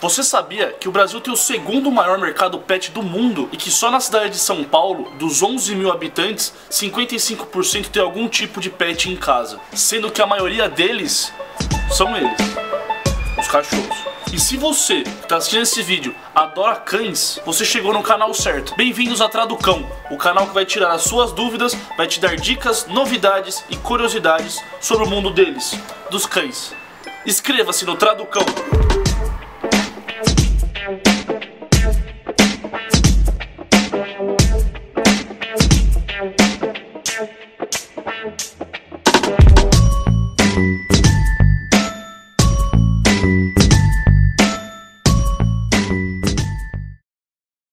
Você sabia que o Brasil tem o segundo maior mercado pet do mundo e que só na cidade de São Paulo, dos 11 mil habitantes, 55% tem algum tipo de pet em casa, sendo que a maioria deles são eles, os cachorros. E se você que está assistindo esse vídeo adora cães, você chegou no canal certo. Bem-vindos a Traducão, o canal que vai tirar as suas dúvidas, vai te dar dicas, novidades e curiosidades sobre o mundo deles, dos cães. Inscreva-se no Traducão.